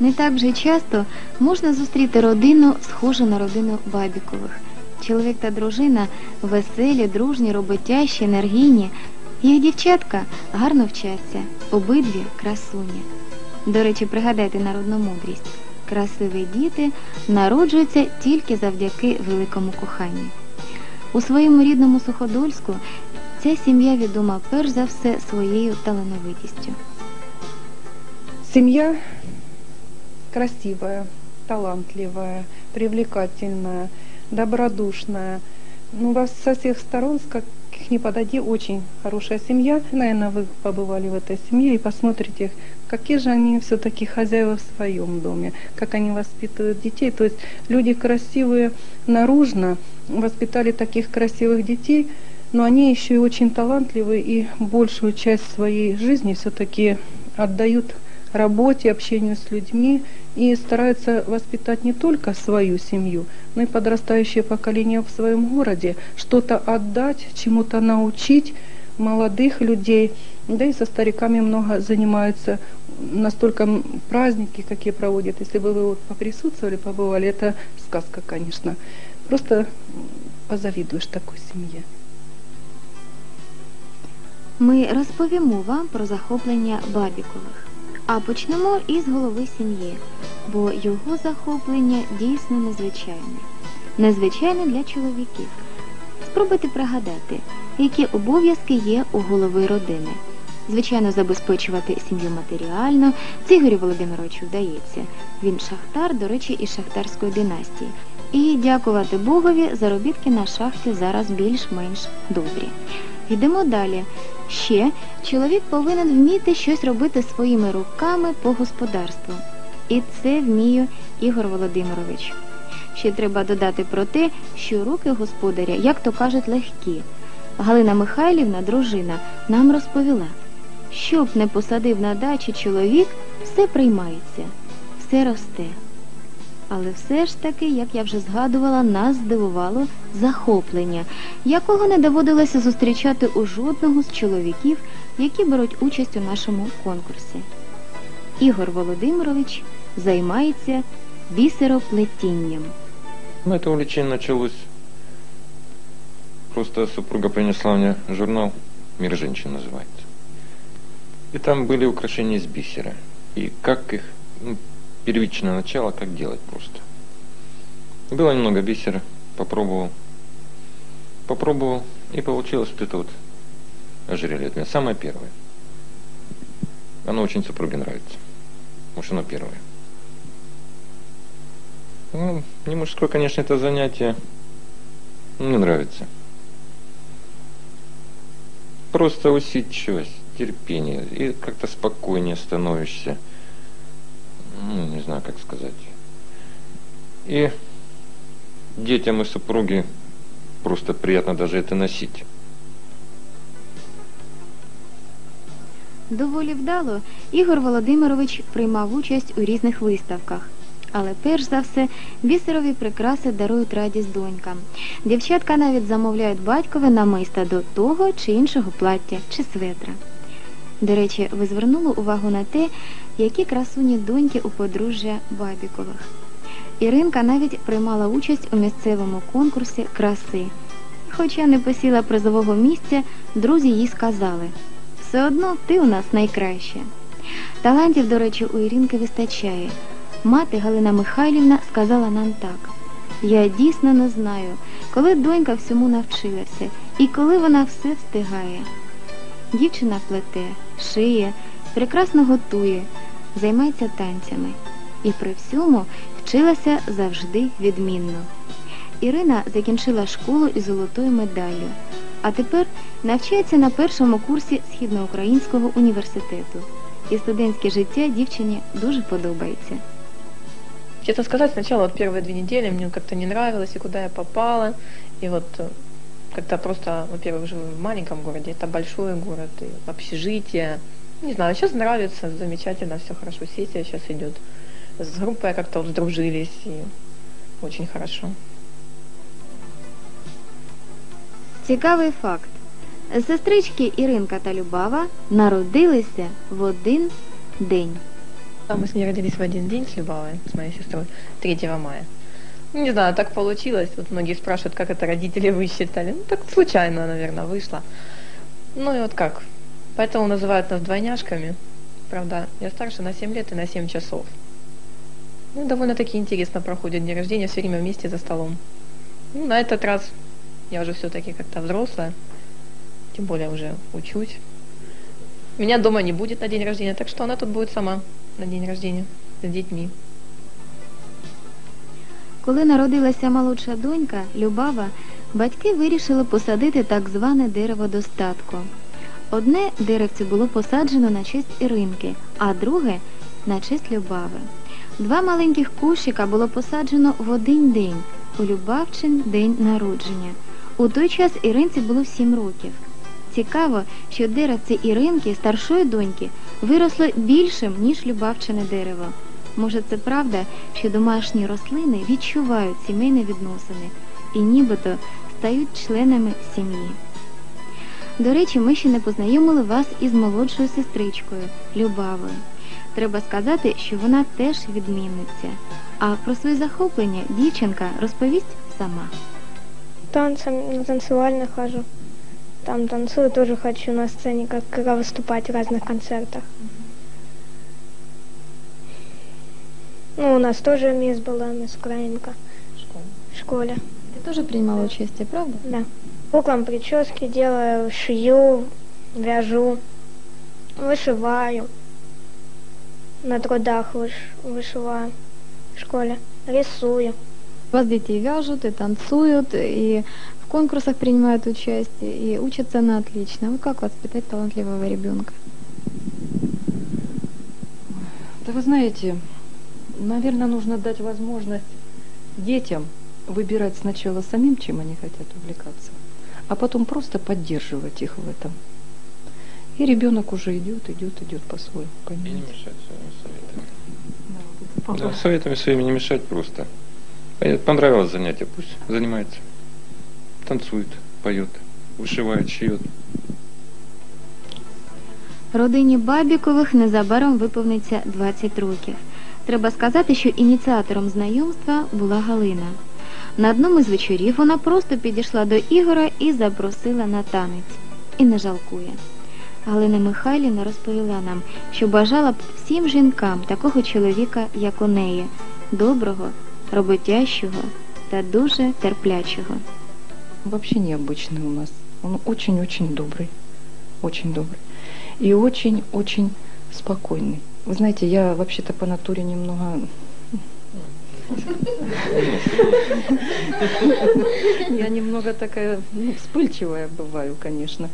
Не так вже часто можна зустріти родину, схожу на родину Бабікових. Чоловік та дружина веселі, дружні, роботящі, енергійні. Їх дівчатка гарно вчаться, обидві красуні. До речі, пригадайте народну мудрість. Красиві діти народжуються тільки завдяки великому коханню. У своєму рідному Суходольську ця сім'я відома перш за все своєю талановитістю. Семья красивая, талантливая, привлекательная, добродушная. Ну, вас со всех сторон, с каких ни подойди, очень хорошая семья. Наверное, вы побывали в этой семье и посмотрите, какие же они все-таки хозяева в своем доме, как они воспитывают детей. То есть люди красивые наружно, воспитали таких красивых детей, но они еще и очень талантливые и большую часть своей жизни все-таки отдают работе, общению с людьми и стараются воспитать не только свою семью, но и подрастающее поколение в своем городе, что-то отдать, чему-то научить молодых людей, да и со стариками много занимаются, настолько праздники, какие проводят. Если бы вы вот поприсутствовали, побывали, это сказка, конечно. Просто позавидуешь такой семье. Ми розповімо вам про захоплення Бабікових. А почнемо із голови сім'ї, бо його захоплення дійсно незвичайне. Незвичайне для чоловіків. Спробуйте пригадати, які обов'язки є у голови родини. Звичайно, забезпечувати сім'ю матеріально. Це Ігорю Володимировичу вдається. Він шахтар, до речі, із шахтарської династії. І дякувати Богові, заробітки на шахті зараз більш-менш добрі. Йдемо далі. Ще чоловік повинен вміти щось робити своїми руками по господарству. І це вміє Ігор Володимирович. Ще треба додати про те, що руки господаря, як то кажуть, легкі. Галина Михайлівна, дружина, нам розповіла, що б не посадив на дачі чоловік, все приймається, все росте. Але все ж таки, як я вже згадувала, нас здивувало захоплення, якого не доводилося зустрічати у жодного з чоловіків, які беруть участь у нашому конкурсі. Ігор Володимирович займається бісероплетінням. Ну, это увлечение началось. Просто супруга принесла мне журнал «Мир женщин» называется. И там были украшения из бисера. И как их, ну, первичное начало, как делать просто. Было немного бисера, попробовал. Попробовал, и получилось вот это вот ожерелье. Это самое первое. Оно очень супруге нравится. Может, оно первое. Ну, не мужское, конечно, это занятие. Мне нравится. Просто усидчивость, терпение. И как-то спокойнее становишься. Ну, не знаю, как сказать. И детям и супруге просто приятно даже это носить. Доволі вдало Ігор Володимирович приймав участь у різних виставках. Але перш за все бісерові прикраси дарують радість донькам. Дівчатка навіть замовляють батькове намиста до того чи іншого плаття чи светра. До речі, ви звернули увагу на те, які красуні доньки у подружжя Бабікових. Іринка навіть приймала участь у місцевому конкурсі краси. Хоча не посіла призового місця, друзі їй сказали все одно ти у нас найкраща. Талантів, до речі, у Іринки вистачає. Мати Галина Михайлівна сказала нам так: я дійсно не знаю, коли донька всьому навчилася і коли вона все встигає. Дівчина плете, шиє, прекрасно готує, займається танцями і при всьому вчилася завжди відмінно. Ірина закінчила школу із золотою медаллю, а тепер навчається на першому курсі Східноукраїнського університету. І студентське життя дівчині дуже подобається. Честно сказать, сначала вот первые две недели мне не нравилось, и я попала. И вот как-то просто, во-первых, живу в маленьком городе, это большой город, и общежитие. Не знаю, сейчас нравится, замечательно, все хорошо. Сессия сейчас идет. С группой как-то вот сдружились, и очень хорошо. Цікавий факт. Сестрички Іринка та Любава народилися в один день. Мы с ней родились в один день с Любавой, с моей сестрой, 3 мая. Не знаю, так получилось. Вот многие спрашивают, как это родители высчитали. Ну, так случайно, наверное, вышло. Ну и вот как. Поэтому называют нас двойняшками. Правда, я старше на 7 лет и на 7 часов. Ну, довольно-таки интересно проходит день рождения, все время вместе за столом. Ну, на этот раз я уже все-таки как-то взрослая. Тем более уже учусь. Меня дома не будет на день рождения, так что она тут будет сама на день рождения с детьми. Коли народилася молодша донька, Любава, батьки вирішили посадити так зване дерево достатку. Одне деревце було посаджено на честь Іринки, а друге на честь Любави. Два маленьких кущика було посаджено в один день у Любавчин день народження. У той час Іринці було сім років. Цікаво, що деревце Іринки, старшої доньки, виросло більшим, ніж Любавчине дерево. Може, це правда, що домашні рослини відчувають сімейні відносини і нібито стають членами сім'ї. До речі, ми ще не познайомили вас із молодшою сестричкою Любавою. Треба сказати, що вона теж відмінниця. А про свої захоплення дівчинка розповість сама. Танцем на танцевальный хожу. Там танцую, тоже хочу на сцене, как когда выступать в разных концертах. Ну, у нас тоже мисс была, мисс Украинка в школе. Ти теж приймала участь, правда? Да. Куклам прически делаю, шью, вяжу, вышиваю. На трудах выш- вышиваю в школе, рисую. Вас дети вяжут и танцуют, и в конкурсах принимают участие, и учатся на отлично. Вот как воспитать талантливого ребенка? Да вы знаете, наверное, нужно дать возможность детям выбирать сначала самим, чем они хотят увлекаться, а потом просто поддерживать их в этом. И ребенок уже идет, идет, идет по-своему. И не Понимаете? мешать своими советами. Да, Да, советами своими не мешать просто. Э, Понравилось занятие, пусть занимается. Танцует, поет, вышивает, шьет. Родині Бабікових незабаром виповниться 20 років. Треба сказати, що ініціатором знайомства була Галина. На одному з вечорів вона просто підійшла до Ігора і запросила на танець. І не жалкує. Галина Михайлівна розповіла нам, що бажала б всім жінкам такого чоловіка, як у неї, доброго, роботящого та дуже терплячого. Вообще необычный у нас. Он очень-очень добрый. Очень добрый. И очень-очень спокойный. Вы знаете, я вообще-то по натуре немного... Я немного такая ну, вспыльчивая бываю, конечно.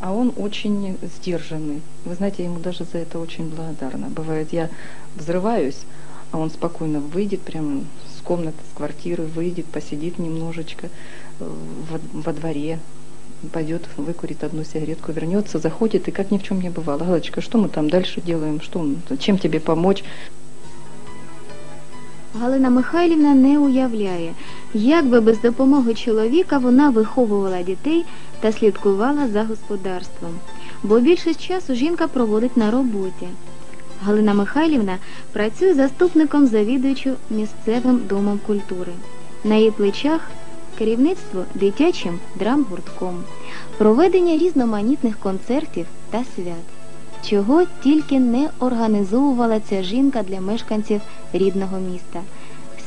А он очень сдержанный. Вы знаете, я ему даже за это очень благодарна. Бывает, я взрываюсь, а он спокойно выйдет прямо с комнаты, с квартиры, выйдет, посидит немножечко э, во, во дворе, пойдет, выкурит одну сигаретку, вернется, заходит, и как ни в чем не бывало. Галочка, что мы там дальше делаем? Что, мы- чем тебе помочь? Галина Михайлівна не уявляє, як би без допомоги чоловіка вона виховувала дітей та слідкувала за господарством, бо більшість часу жінка проводить на роботі. Галина Михайлівна працює заступником завідуючого місцевим домом культури. На її плечах керівництво дитячим драмгуртком, проведення різноманітних концертів та свят. Чого тільки не організовувала ця жінка для мешканців рідного міста.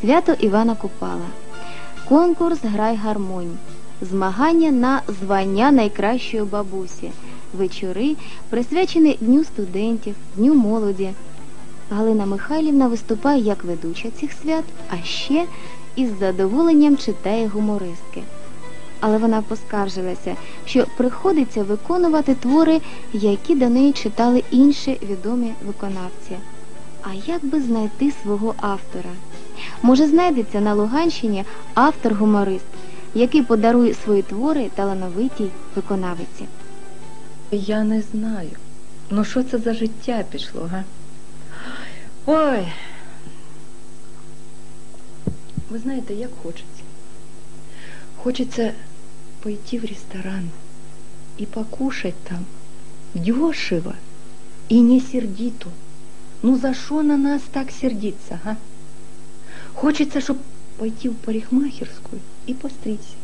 Свято Івана Купала, конкурс Грай гармонь, змагання на звання найкращої бабусі, вечори, присвячені Дню студентів, Дню молоді. Галина Михайлівна виступає як ведуча цих свят, а ще із задоволенням читає гумористки. Але вона поскаржилася, що приходиться виконувати твори, які до неї читали інші відомі виконавці. А як би знайти свого автора? Може, знайдеться на Луганщині автор-гуморист, який подарує свої твори талановитій виконавиці. Я не знаю. Ну що це за життя пішло, га? Ой. Ви знаєте, як хочеться. Хочеться пойти в ресторан и покушать там дешево и не сердито. Ну за що на нас так сердиться, га? Хочеться, щоб пойти в парикмахерську і пострітися,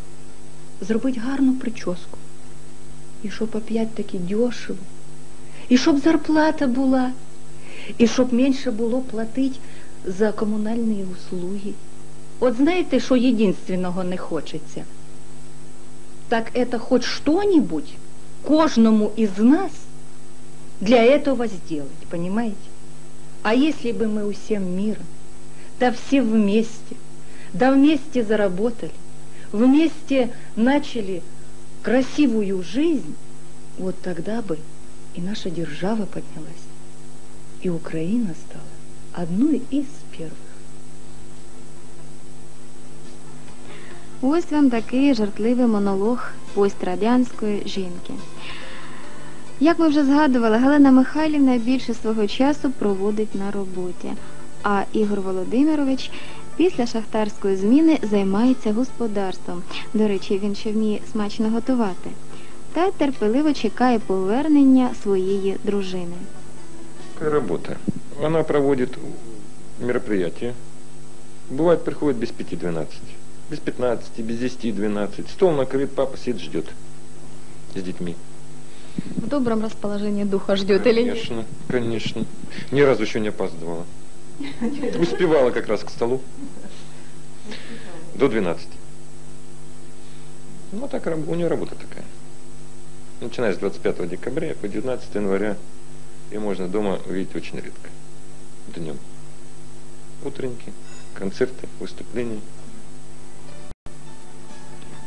зробити гарну прическу. І щоб опять-таки дешево. І щоб зарплата була. І щоб менше було платити за комунальні услуги. От знаєте, що єдинственного не хочеться? Так это хоть что-нибудь кожному из нас для этого сделать, понимаете? А если бы мы всем миром, да все вместе, да вместе заработали, вместе начали красивую жизнь, вот тогда бы и наша держава поднялась, и Украина стала одной из первых. Ось вам такий жартливий монолог пострадянської жінки. Як ми вже згадували, Галина Михайлівна більше свого часу проводить на роботі, а Ігор Володимирович після шахтарської зміни займається господарством. До речі, він ще вміє смачно готувати. Та терпеливо чекає повернення своєї дружини. Какая работа? Она проводит мероприятия. Бывает, приходит без 5-12. Без 15, без 10-12. Стол накрыт, папа сидит, ждет. С детьми. В добром расположении духа ждет или нет? Конечно, конечно. Ни разу еще не опаздывала. Успевала как раз к столу. До 12. Ну, так у нее работа такая. Начиная с 25 декабря по 19 января ее можно дома увидеть очень редко. Днем. Утренники, концерты, выступления.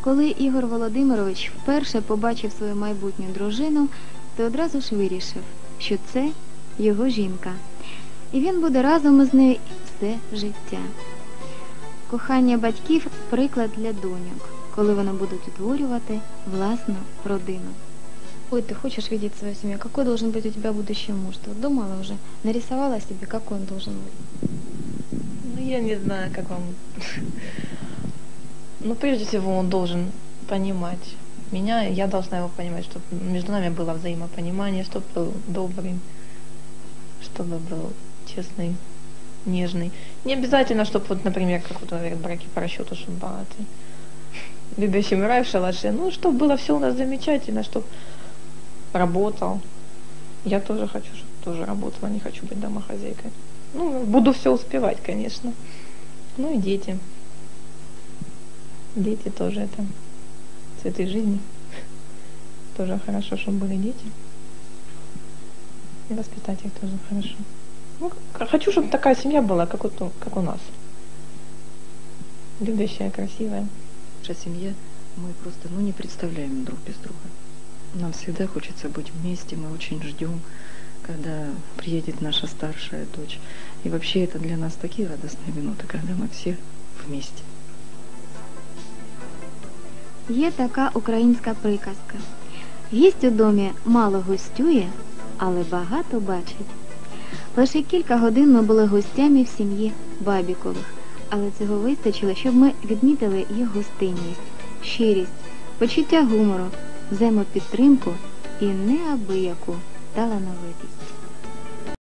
Коли Ігор Володимирович вперше побачив свою майбутню дружину, то одразу ж вирішив, що це його жінка, і він буде разом із нею все життя. Кохання батьків приклад для доньок, коли вони будуть утворювати власну родину. Ой, ты хочешь видеть свою семью? Какой должен быть у тебя будущий муж? Ты вот думала уже? Нарисовала себе, какой он должен быть? Ну, я не знаю, как вам... Ну, прежде всего, он должен понимать меня, я должна его понимать, чтобы между нами было взаимопонимание, чтобы был добрый, чтобы был честный, нежный. Не обязательно, чтобы, вот, например, как вот говорят, браки по расчету, чтобы богатый, любящий рай в шалаше. Ну, чтобы было все у нас замечательно, чтобы работал. Я тоже хочу, чтобы тоже работала, не хочу быть домохозяйкой. Ну, буду все успевать, конечно. Ну и дети. Дети тоже это цветы жизни. Тоже хорошо, чтобы были дети. И воспитать их тоже хорошо. Ну, хочу, чтобы такая семья была, как, вот, как у нас. Любящая, красивая. Наша семья, мы просто ну, не представляем друг без друга. Нам всегда хочется быть вместе, мы очень ждем, когда приедет наша старшая дочь. И вообще это для нас такие радостные минуты, когда мы все вместе. Є така українська приказка. Гість у домі мало гостює, але багато бачить. Лише кілька годин ми були гостями в сім'ї Бабікових, але цього вистачило, щоб ми відмітили їх гостинність, щирість, почуття гумору, взаємопідтримку і неабияку талановитість.